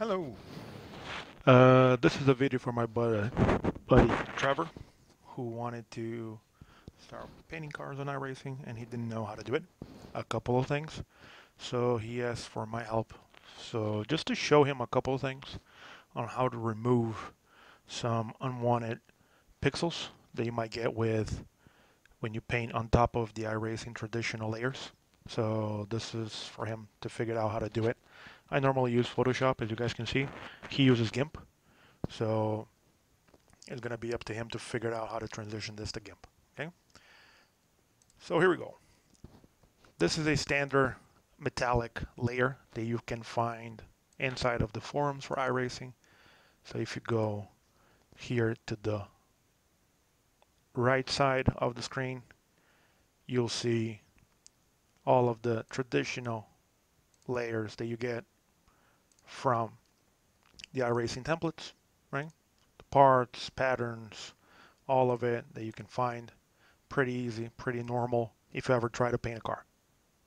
Hello. Uh, this is a video for my buddy, buddy Trevor, who wanted to start painting cars on iRacing and he didn't know how to do it. A couple of things. So he asked for my help. So just to show him a couple of things on how to remove some unwanted pixels that you might get with when you paint on top of the iRacing traditional layers. So this is for him to figure out how to do it. I normally use Photoshop, as you guys can see. He uses GIMP. So it's going to be up to him to figure out how to transition this to GIMP. Okay. So here we go. This is a standard metallic layer that you can find inside of the forums for iRacing. So if you go here to the right side of the screen, you'll see all of the traditional layers that you get from the iRacing templates, right? The parts, patterns, all of it that you can find pretty easy, pretty normal if you ever try to paint a car.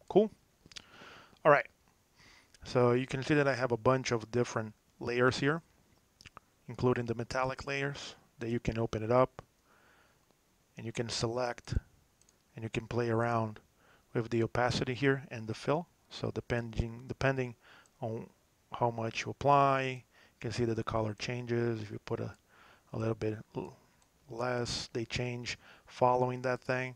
Cool? All right. So you can see that I have a bunch of different layers here, including the metallic layers that you can open it up and you can select and you can play around with the opacity here and the fill. So depending depending on how much you apply. You can see that the color changes. If you put a, a little bit less, they change following that thing.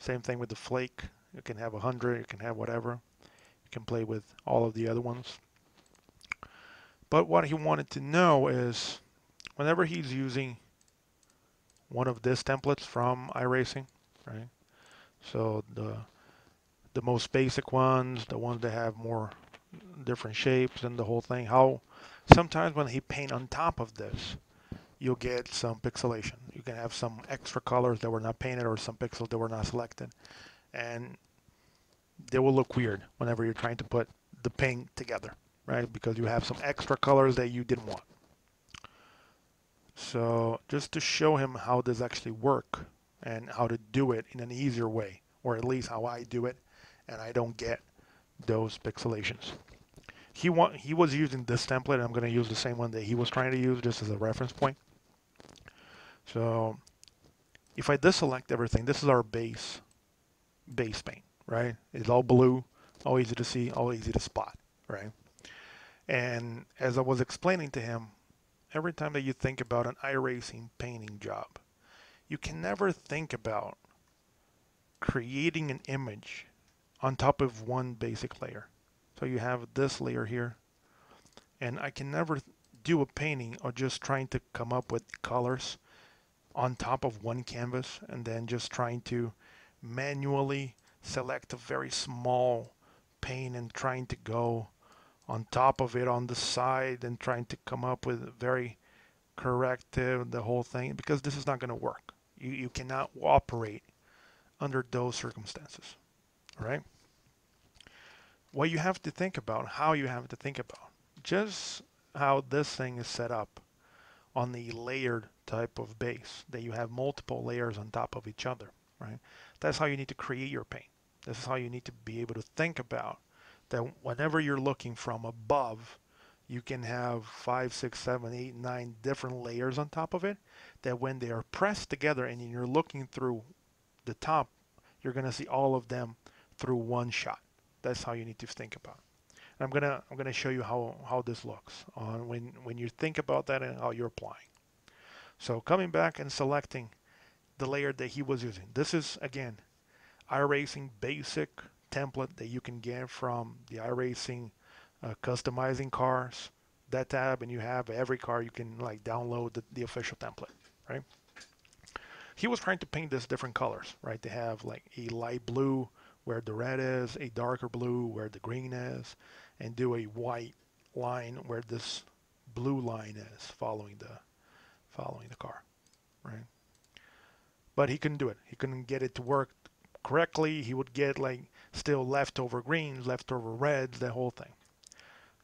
Same thing with the flake. You can have 100, you can have whatever. You can play with all of the other ones. But what he wanted to know is whenever he's using one of these templates from iRacing, right? So the the most basic ones, the ones that have more different shapes and the whole thing. How sometimes when he paint on top of this, you'll get some pixelation. You can have some extra colors that were not painted or some pixels that were not selected. And they will look weird whenever you're trying to put the paint together, right? Because you have some extra colors that you didn't want. So just to show him how this actually work and how to do it in an easier way, or at least how I do it, and I don't get those pixelations. He want he was using this template. I'm going to use the same one that he was trying to use just as a reference point. So if I deselect everything, this is our base base paint, right? It's all blue, all easy to see, all easy to spot, right? And as I was explaining to him, every time that you think about an iRacing painting job, you can never think about creating an image on top of one basic layer. So you have this layer here. And I can never do a painting or just trying to come up with colors on top of one canvas and then just trying to manually select a very small paint and trying to go on top of it on the side and trying to come up with very corrective the whole thing because this is not going to work you, you cannot operate under those circumstances all right what you have to think about, how you have to think about, just how this thing is set up on the layered type of base, that you have multiple layers on top of each other, right? That's how you need to create your paint. This is how you need to be able to think about that whenever you're looking from above, you can have five, six, seven, eight, nine different layers on top of it, that when they are pressed together and you're looking through the top, you're going to see all of them through one shot. That's how you need to think about. And I'm gonna I'm gonna show you how how this looks on when when you think about that and how you're applying. So coming back and selecting the layer that he was using. This is again iRacing basic template that you can get from the iRacing uh, customizing cars that tab and you have every car you can like download the, the official template right he was trying to paint this different colors right they have like a light blue where the red is, a darker blue where the green is, and do a white line where this blue line is following the following the car, right? But he couldn't do it. He couldn't get it to work correctly. He would get like still leftover greens, leftover reds, the whole thing.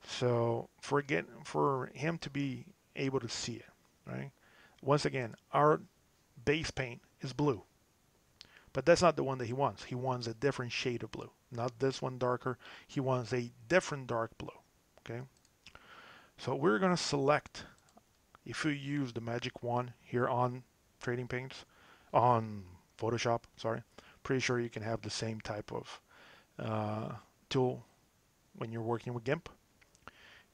So for get for him to be able to see it, right? Once again, our base paint is blue. But that's not the one that he wants. He wants a different shade of blue. Not this one darker. He wants a different dark blue. Okay. So we're going to select, if you use the magic wand here on Trading Paints, on Photoshop, sorry, pretty sure you can have the same type of uh, tool when you're working with GIMP.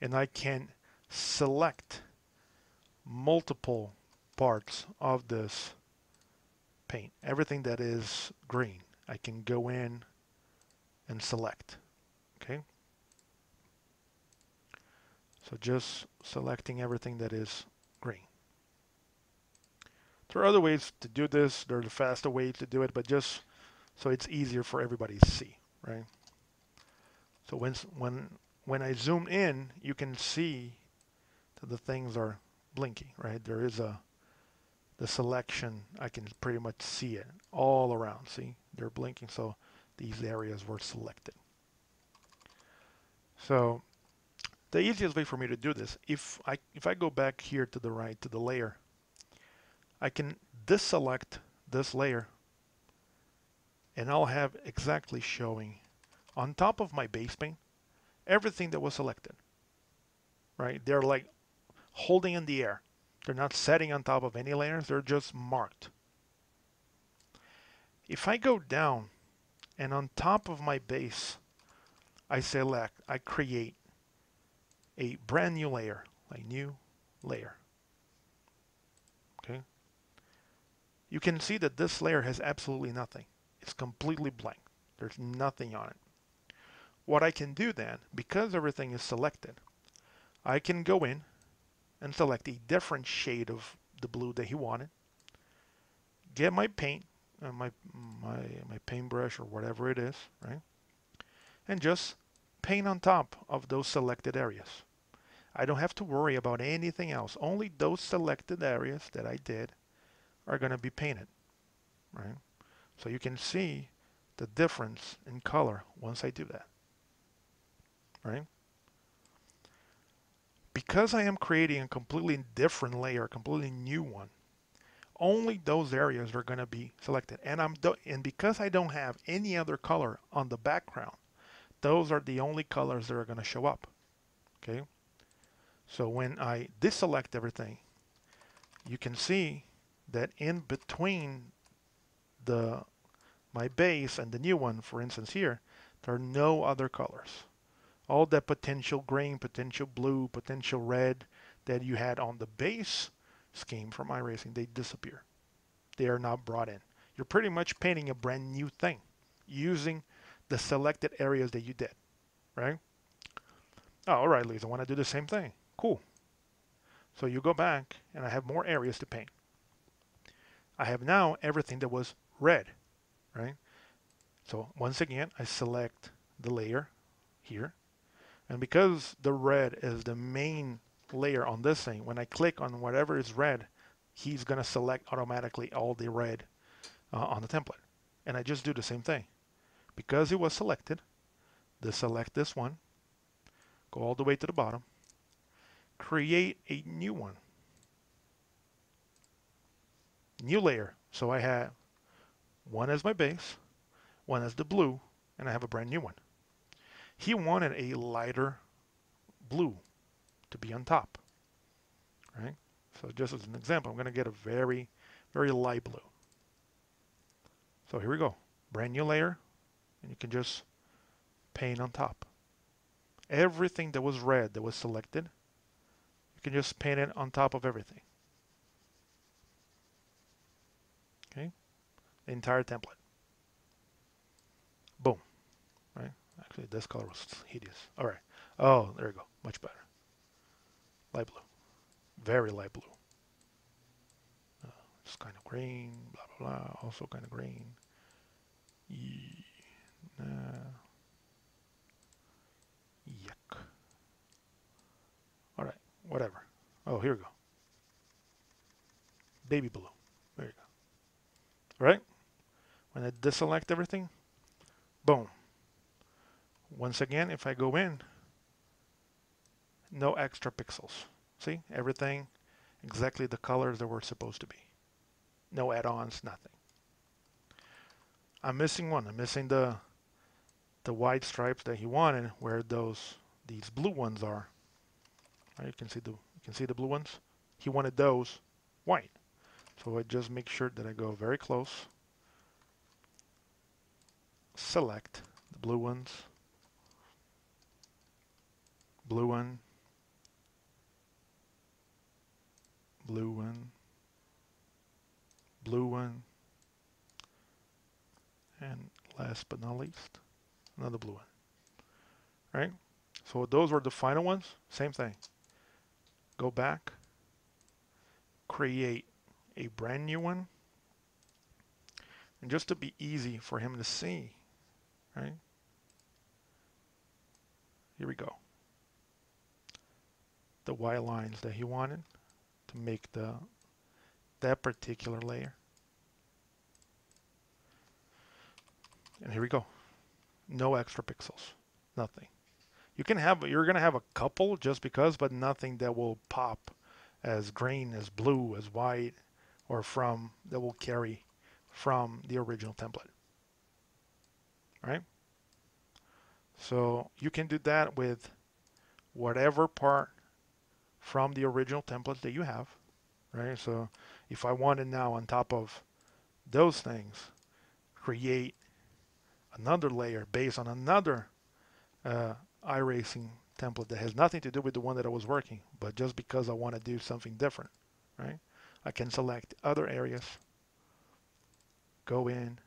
And I can select multiple parts of this paint. Everything that is green, I can go in and select. Okay. So just selecting everything that is green. There are other ways to do this. There's a faster way to do it, but just so it's easier for everybody to see, right? So when when when I zoom in, you can see that the things are blinking, right? There is a the selection. I can pretty much see it all around. See, they're blinking, so these areas were selected. So the easiest way for me to do this, if I if I go back here to the right to the layer, I can deselect this layer and I'll have exactly showing on top of my base paint everything that was selected. Right? They're like holding in the air. They're not setting on top of any layers, they're just marked. If I go down and on top of my base, I select, I create a brand new layer, a new layer. Okay. You can see that this layer has absolutely nothing. It's completely blank. There's nothing on it. What I can do then, because everything is selected, I can go in and select a different shade of the blue that he wanted. Get my paint, uh, my my my paintbrush or whatever it is, right? And just paint on top of those selected areas. I don't have to worry about anything else. Only those selected areas that I did are going to be painted, right? So you can see the difference in color once I do that, right? Because I am creating a completely different layer, a completely new one, only those areas are going to be selected. And I'm and because I don't have any other color on the background, those are the only colors that are going to show up. Okay. So when I deselect everything, you can see that in between the my base and the new one, for instance here, there are no other colors all that potential green, potential blue, potential red that you had on the base scheme from iRacing, they disappear. They are not brought in. You're pretty much painting a brand new thing using the selected areas that you did, right? Oh, all right, Lisa, I want to do the same thing. Cool. So you go back and I have more areas to paint. I have now everything that was red, right? So once again, I select the layer here and because the red is the main layer on this thing, when I click on whatever is red, he's going to select automatically all the red uh, on the template. And I just do the same thing. Because it was selected, deselect this one, go all the way to the bottom, create a new one. New layer. So I have one as my base, one as the blue, and I have a brand new one. He wanted a lighter blue to be on top, right? So just as an example, I'm going to get a very, very light blue. So here we go. Brand new layer, and you can just paint on top. Everything that was red that was selected, you can just paint it on top of everything. Okay? The entire template. Boom. Right? This color was hideous. All right. Oh, there we go. Much better. Light blue. Very light blue. Uh, it's kind of green, blah, blah, blah. Also kind of green. Yee, nah. Yuck. All right. Whatever. Oh, here we go. Baby blue. There you go. All right? When I deselect everything, boom. Once again, if I go in, no extra pixels. See, everything exactly the colors that were supposed to be. No add-ons, nothing. I'm missing one. I'm missing the the white stripes that he wanted where those these blue ones are. Right? You can see the you can see the blue ones. He wanted those white. So I just make sure that I go very close. Select the blue ones. Blue one. Blue one. Blue one. And last but not least, another blue one. Right? So those were the final ones. Same thing. Go back. Create a brand new one. And just to be easy for him to see, right? Here we go. The white lines that he wanted to make the that particular layer. And here we go. No extra pixels. Nothing. You can have, you're going to have a couple just because, but nothing that will pop as green, as blue, as white, or from, that will carry from the original template. Right? So you can do that with whatever part from the original template that you have. Right? So if I wanted now on top of those things, create another layer based on another uh, iRacing template that has nothing to do with the one that I was working, but just because I want to do something different, right? I can select other areas, go in,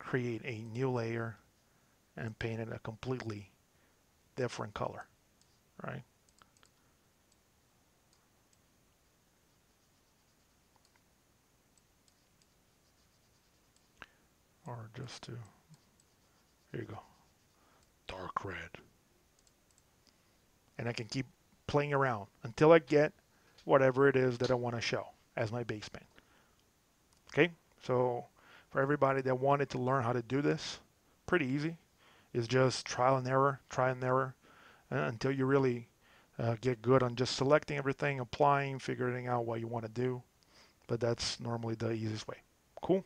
create a new layer, and paint it a completely different color, right? Or just to, here you go dark red. And I can keep playing around until I get whatever it is that I want to show as my base paint. Okay, so for everybody that wanted to learn how to do this, pretty easy. It's just trial and error, try and error uh, until you really uh, get good on just selecting everything, applying, figuring out what you want to do. But that's normally the easiest way. Cool.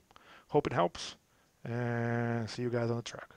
Hope it helps and see you guys on the track.